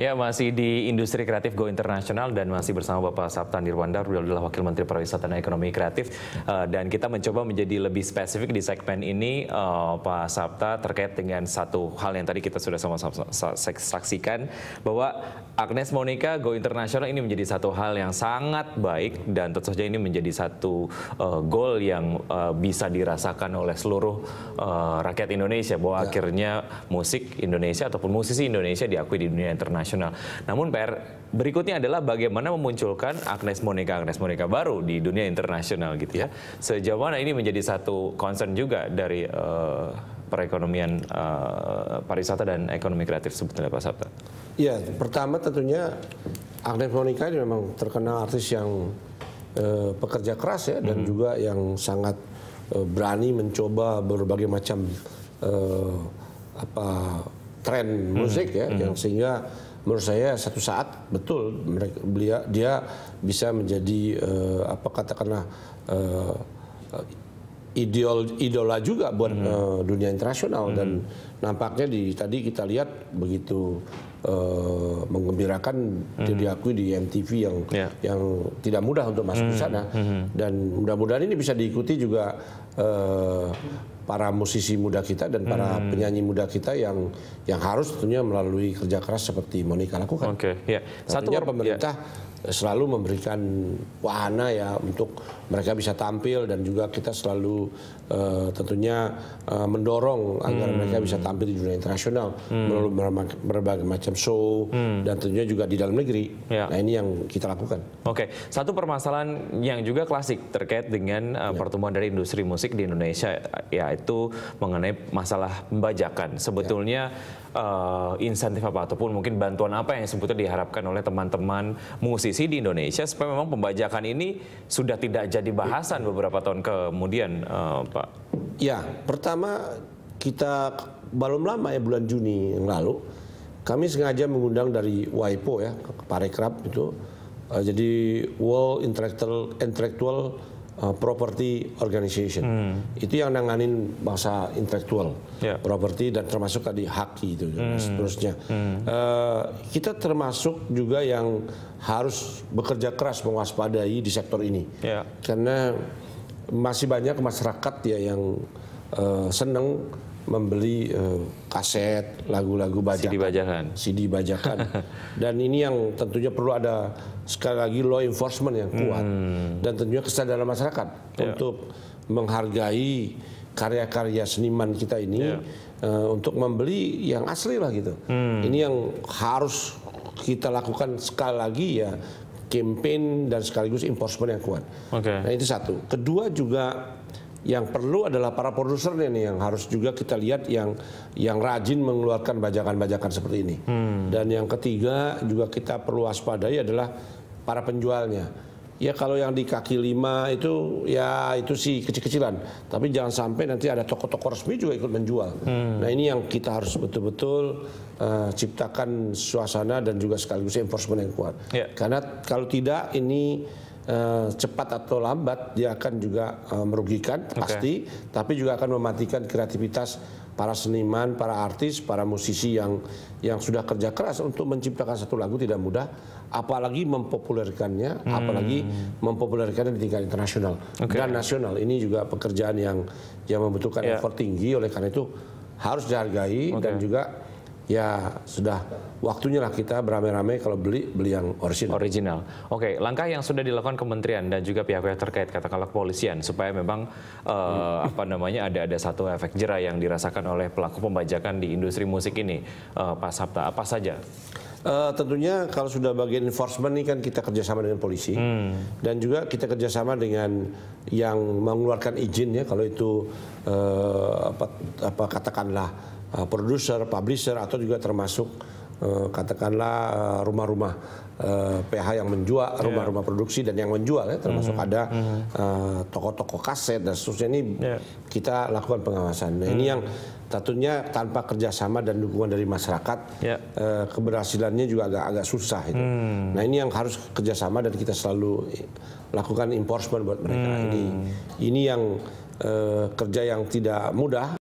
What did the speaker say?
Ya, masih di industri kreatif Go Internasional dan masih bersama Bapak Sabta Nirwanda, beliau adalah Wakil Menteri Pariwisata dan Ekonomi Kreatif. Uh, dan kita mencoba menjadi lebih spesifik di segmen ini, uh, Pak Sabta, terkait dengan satu hal yang tadi kita sudah sama-sama saksikan, bahwa Agnes Monica Go Internasional ini menjadi satu hal yang sangat baik dan tentu saja ini menjadi satu uh, goal yang uh, bisa dirasakan oleh seluruh uh, rakyat Indonesia, bahwa ya. akhirnya musik Indonesia ataupun musisi Indonesia diakui di dunia internasional internasional. Namun PR berikutnya adalah bagaimana memunculkan Agnes Monica Agnes Monica baru di dunia internasional gitu ya. Sejauh mana ini menjadi satu concern juga dari uh, perekonomian uh, pariwisata dan ekonomi kreatif sebetulnya Pak Sabta? Iya, pertama tentunya Agnes Monica ini memang terkenal artis yang uh, pekerja keras ya mm -hmm. dan mhm. juga yang sangat uh, berani mencoba berbagai macam uh, apa tren musik mm -hmm. ya mm -hmm. yang sehingga menurut saya satu saat betul mereka beliau dia bisa menjadi uh, apa katakanlah uh, ideal idola juga buat hmm. uh, dunia internasional hmm. dan nampaknya di tadi kita lihat begitu uh, menggembirakan hmm. dia diakui di MTV yang yeah. yang tidak mudah untuk masuk hmm. ke sana hmm. dan mudah-mudahan ini bisa diikuti juga uh, para musisi muda kita dan para hmm. penyanyi muda kita yang yang harus tentunya melalui kerja keras seperti Monica lakukan. Oke, okay, ya. Satu pemerintah ya. selalu memberikan wahana ya untuk mereka bisa tampil dan juga kita selalu uh, tentunya uh, mendorong agar hmm. mereka bisa tampil di dunia internasional hmm. melalui berbagai macam show hmm. dan tentunya juga di dalam negeri. Ya. Nah ini yang kita lakukan. Oke, satu permasalahan yang juga klasik terkait dengan uh, ya. pertumbuhan dari industri musik di Indonesia yaitu mengenai masalah pembajakan. Sebetulnya ya. uh, insentif apa ataupun mungkin bantuan apa yang sebetulnya diharapkan oleh teman-teman musisi di Indonesia supaya memang pembajakan ini sudah tidak jadi jadi bahasan beberapa tahun kemudian, uh, Pak? Ya, pertama kita belum lama ya bulan Juni yang lalu kami sengaja mengundang dari WIPO ya ke Parekrab itu uh, jadi World Intellectual Intellectual uh, Property Organization. Hmm. Itu yang nanganin bahasa intelektual, yeah. property dan termasuk tadi haki itu hmm. seterusnya. Hmm. Uh, kita termasuk juga yang harus bekerja keras mewaspadai di sektor ini, yeah. karena masih banyak masyarakat ya yang uh, senang membeli uh, kaset, lagu-lagu bajakan, CD bajakan, CD bajakan. dan ini yang tentunya perlu ada sekali lagi law enforcement yang kuat hmm. dan tentunya kesadaran masyarakat yeah. untuk menghargai karya-karya seniman kita ini yeah. Ya. uh, untuk membeli yang asli lah gitu. Hmm. Ini yang harus kita lakukan sekali lagi ya campaign dan sekaligus enforcement yang kuat. Okay. Nah itu satu. Kedua juga yang perlu adalah para produsernya nih yang harus juga kita lihat yang yang rajin mengeluarkan bajakan-bajakan seperti ini. Hmm. Dan yang ketiga juga kita perlu waspadai adalah para penjualnya. Ya kalau yang di kaki lima itu ya itu sih kecil-kecilan. Tapi jangan sampai nanti ada toko-toko resmi juga ikut menjual. Hmm. Nah ini yang kita harus betul-betul uh, ciptakan suasana dan juga sekaligus enforcement yang kuat. Yeah. Karena kalau tidak ini uh, cepat atau lambat dia akan juga uh, merugikan okay. pasti, tapi juga akan mematikan kreativitas para seniman, para artis, para musisi yang yang sudah kerja keras untuk menciptakan satu lagu tidak mudah, apalagi mempopulerkannya, hmm. apalagi mempopulerkannya di tingkat internasional okay. dan nasional. Ini juga pekerjaan yang yang membutuhkan yeah. effort tinggi, oleh karena itu harus dihargai okay. dan juga ya sudah waktunya lah kita beramai-ramai kalau beli beli yang original. Original. Oke, langkah yang sudah dilakukan kementerian dan juga pihak-pihak terkait katakanlah kepolisian supaya memang uh, apa namanya ada ada satu efek jerah yang dirasakan oleh pelaku pembajakan di industri musik ini, uh, Pak Sabta. Apa saja? Uh, tentunya kalau sudah bagian enforcement ini kan kita kerjasama dengan polisi hmm. dan juga kita kerjasama dengan yang mengeluarkan izin ya kalau itu uh, apa, apa katakanlah uh, produser, publisher atau juga termasuk uh, katakanlah uh, rumah-rumah uh, PH yang menjual, iya. rumah-rumah produksi dan yang menjual ya termasuk mm -hmm. ada uh, toko-toko kaset dan seterusnya ini yeah. kita lakukan pengawasan. Nah, mm -hmm. ini yang tentunya tanpa kerjasama dan dukungan dari masyarakat yeah. uh, keberhasilannya juga agak agak susah itu. Mm. Nah ini yang harus kerjasama dan kita selalu lakukan enforcement buat mereka. Mm. Ini ini yang uh, kerja yang tidak mudah.